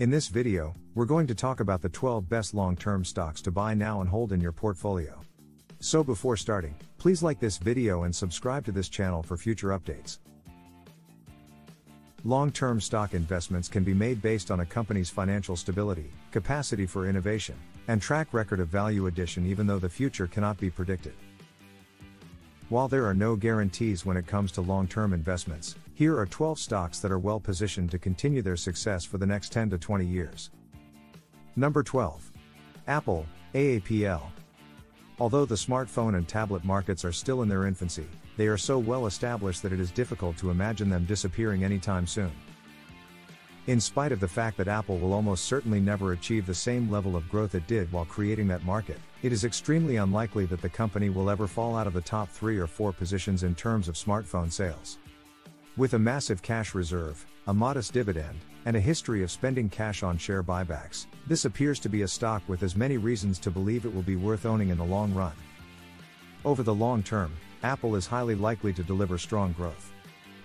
In this video, we're going to talk about the 12 best long-term stocks to buy now and hold in your portfolio. So before starting, please like this video and subscribe to this channel for future updates. Long-term stock investments can be made based on a company's financial stability, capacity for innovation, and track record of value addition even though the future cannot be predicted. While there are no guarantees when it comes to long-term investments, here are 12 stocks that are well positioned to continue their success for the next 10 to 20 years. Number 12. Apple, AAPL. Although the smartphone and tablet markets are still in their infancy, they are so well established that it is difficult to imagine them disappearing anytime soon. In spite of the fact that Apple will almost certainly never achieve the same level of growth it did while creating that market, it is extremely unlikely that the company will ever fall out of the top three or four positions in terms of smartphone sales. With a massive cash reserve, a modest dividend, and a history of spending cash on share buybacks, this appears to be a stock with as many reasons to believe it will be worth owning in the long run. Over the long term, Apple is highly likely to deliver strong growth.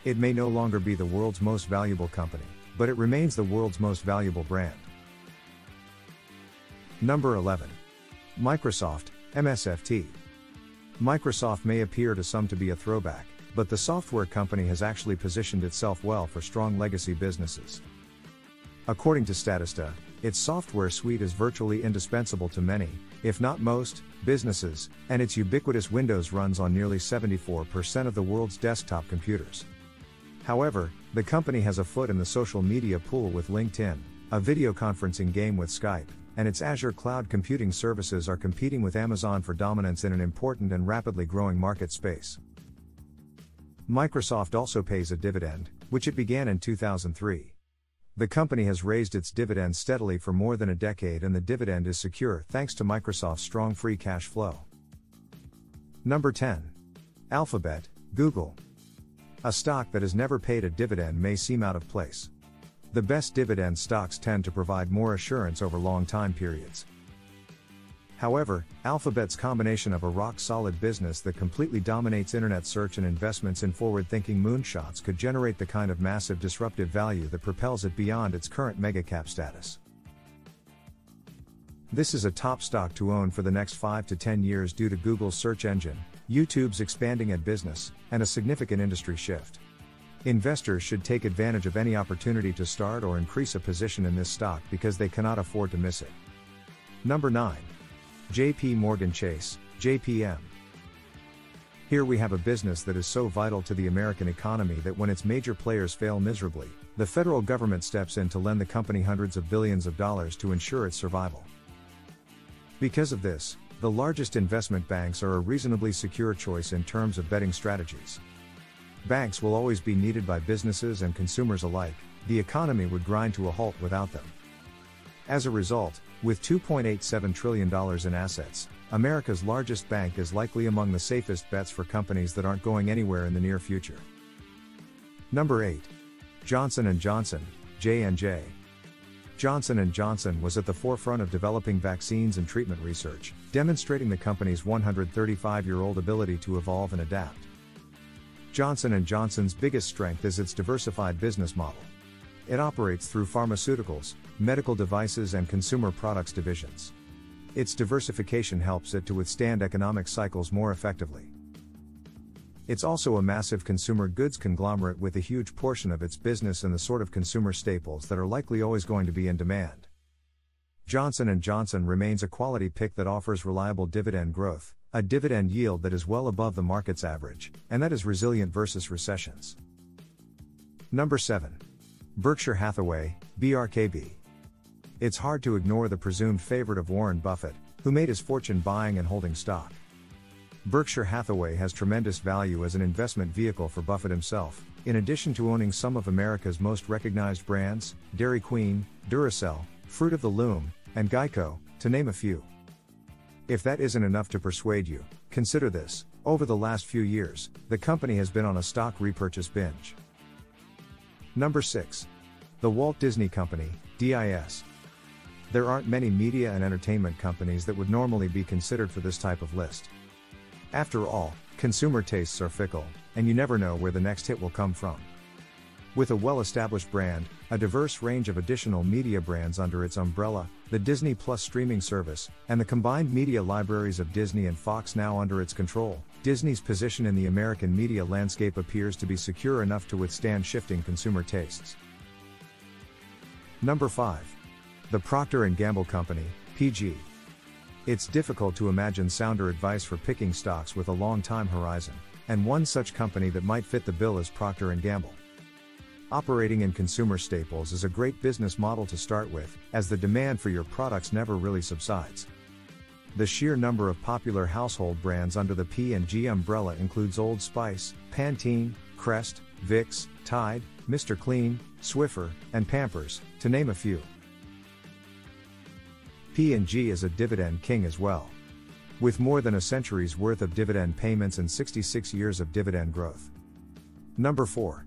It may no longer be the world's most valuable company, but it remains the world's most valuable brand. Number 11. Microsoft, MSFT. Microsoft may appear to some to be a throwback, but the software company has actually positioned itself well for strong legacy businesses. According to Statista, its software suite is virtually indispensable to many, if not most, businesses, and its ubiquitous Windows runs on nearly 74% of the world's desktop computers. However, the company has a foot in the social media pool with LinkedIn, a video conferencing game with Skype, and its Azure cloud computing services are competing with Amazon for dominance in an important and rapidly growing market space. Microsoft also pays a dividend, which it began in 2003. The company has raised its dividend steadily for more than a decade and the dividend is secure thanks to Microsoft's strong free cash flow. Number 10. Alphabet, Google. A stock that has never paid a dividend may seem out of place. The best dividend stocks tend to provide more assurance over long time periods. However, Alphabet's combination of a rock solid business that completely dominates internet search and investments in forward thinking moonshots could generate the kind of massive disruptive value that propels it beyond its current megacap status. This is a top stock to own for the next 5 to 10 years due to Google's search engine, YouTube's expanding ad business, and a significant industry shift. Investors should take advantage of any opportunity to start or increase a position in this stock because they cannot afford to miss it. Number 9. JP Morgan Chase, JPM. Here we have a business that is so vital to the American economy that when its major players fail miserably, the federal government steps in to lend the company hundreds of billions of dollars to ensure its survival. Because of this, the largest investment banks are a reasonably secure choice in terms of betting strategies. Banks will always be needed by businesses and consumers alike, the economy would grind to a halt without them. As a result, with $2.87 trillion in assets, America's largest bank is likely among the safest bets for companies that aren't going anywhere in the near future. Number 8. Johnson & Johnson, J&J. Johnson & Johnson was at the forefront of developing vaccines and treatment research, demonstrating the company's 135-year-old ability to evolve and adapt. Johnson & Johnson's biggest strength is its diversified business model. It operates through pharmaceuticals, medical devices, and consumer products divisions. Its diversification helps it to withstand economic cycles more effectively. It's also a massive consumer goods conglomerate with a huge portion of its business in the sort of consumer staples that are likely always going to be in demand. Johnson & Johnson remains a quality pick that offers reliable dividend growth, a dividend yield that is well above the market's average, and that is resilient versus recessions. Number 7. Berkshire Hathaway, BRKB. It's hard to ignore the presumed favorite of Warren Buffett, who made his fortune buying and holding stock. Berkshire Hathaway has tremendous value as an investment vehicle for Buffett himself, in addition to owning some of America's most recognized brands, Dairy Queen, Duracell, Fruit of the Loom, and Geico, to name a few. If that isn't enough to persuade you, consider this over the last few years, the company has been on a stock repurchase binge. Number 6. The Walt Disney Company, DIS. There aren't many media and entertainment companies that would normally be considered for this type of list. After all, consumer tastes are fickle, and you never know where the next hit will come from. With a well established brand, a diverse range of additional media brands under its umbrella, the Disney Plus streaming service, and the combined media libraries of Disney and Fox now under its control, Disney's position in the American media landscape appears to be secure enough to withstand shifting consumer tastes. Number 5. The Procter & Gamble Company, PG. It's difficult to imagine sounder advice for picking stocks with a long time horizon, and one such company that might fit the bill is Procter & Gamble. Operating in consumer staples is a great business model to start with, as the demand for your products never really subsides. The sheer number of popular household brands under the P&G umbrella includes Old Spice, Pantene, Crest, Vicks, Tide, Mr. Clean, Swiffer, and Pampers, to name a few. P&G is a dividend king as well. With more than a century's worth of dividend payments and 66 years of dividend growth. Number 4.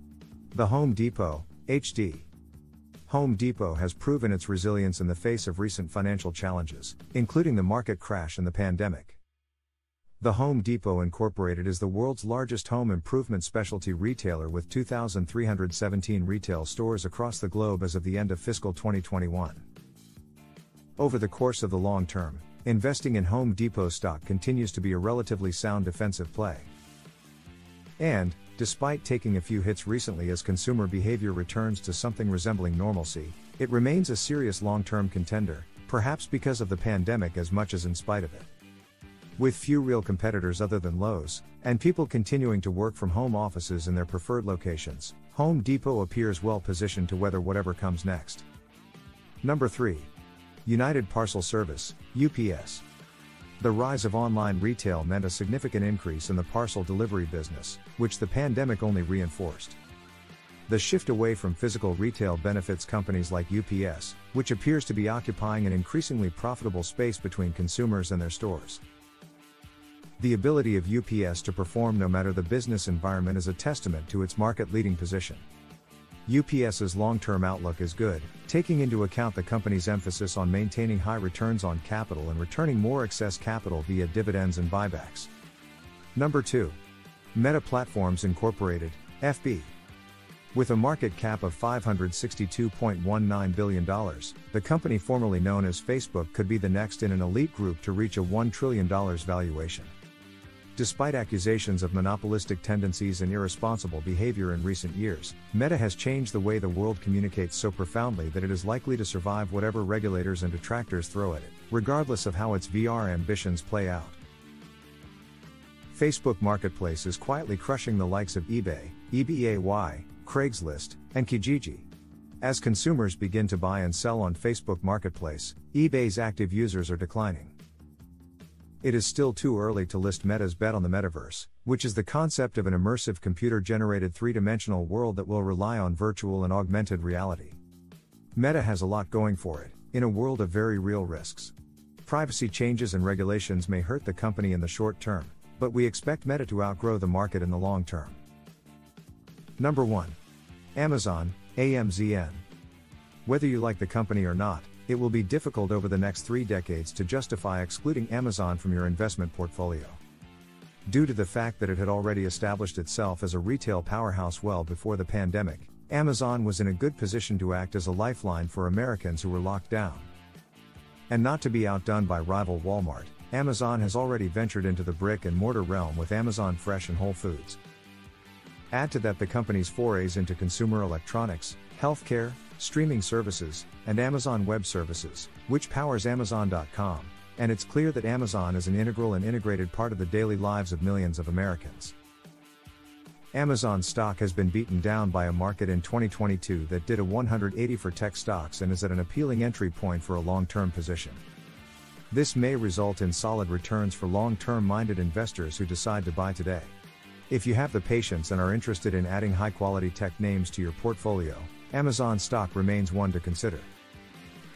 The Home Depot, HD. Home Depot has proven its resilience in the face of recent financial challenges, including the market crash and the pandemic. The Home Depot Incorporated is the world's largest home improvement specialty retailer with 2,317 retail stores across the globe as of the end of fiscal 2021. Over the course of the long term, investing in Home Depot stock continues to be a relatively sound defensive play. And, Despite taking a few hits recently as consumer behavior returns to something resembling normalcy, it remains a serious long term contender, perhaps because of the pandemic as much as in spite of it. With few real competitors other than Lowe's, and people continuing to work from home offices in their preferred locations, Home Depot appears well positioned to weather whatever comes next. Number 3. United Parcel Service, UPS. The rise of online retail meant a significant increase in the parcel delivery business, which the pandemic only reinforced. The shift away from physical retail benefits companies like UPS, which appears to be occupying an increasingly profitable space between consumers and their stores. The ability of UPS to perform no matter the business environment is a testament to its market leading position. UPS's long term outlook is good, taking into account the company's emphasis on maintaining high returns on capital and returning more excess capital via dividends and buybacks. Number 2. Meta Platforms Incorporated, FB. With a market cap of $562.19 billion, the company formerly known as Facebook could be the next in an elite group to reach a $1 trillion valuation. Despite accusations of monopolistic tendencies and irresponsible behavior in recent years, Meta has changed the way the world communicates so profoundly that it is likely to survive whatever regulators and detractors throw at it, regardless of how its VR ambitions play out. Facebook Marketplace is quietly crushing the likes of eBay, eBay, Craigslist, and Kijiji. As consumers begin to buy and sell on Facebook Marketplace, eBay's active users are declining. It is still too early to list Meta's bet on the metaverse, which is the concept of an immersive computer generated three dimensional world that will rely on virtual and augmented reality. Meta has a lot going for it, in a world of very real risks. Privacy changes and regulations may hurt the company in the short term, but we expect Meta to outgrow the market in the long term. Number 1. Amazon, AMZN. Whether you like the company or not, it will be difficult over the next three decades to justify excluding Amazon from your investment portfolio. Due to the fact that it had already established itself as a retail powerhouse well before the pandemic, Amazon was in a good position to act as a lifeline for Americans who were locked down. And not to be outdone by rival Walmart, Amazon has already ventured into the brick and mortar realm with Amazon Fresh and Whole Foods. Add to that the company's forays into consumer electronics, healthcare, streaming services, and Amazon Web Services, which powers Amazon.com, and it's clear that Amazon is an integral and integrated part of the daily lives of millions of Americans. Amazon stock has been beaten down by a market in 2022 that did a 180 for tech stocks and is at an appealing entry point for a long term position. This may result in solid returns for long term minded investors who decide to buy today. If you have the patience and are interested in adding high quality tech names to your portfolio, Amazon stock remains one to consider.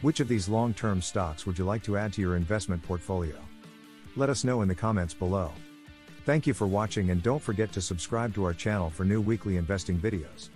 Which of these long term stocks would you like to add to your investment portfolio? Let us know in the comments below. Thank you for watching and don't forget to subscribe to our channel for new weekly investing videos.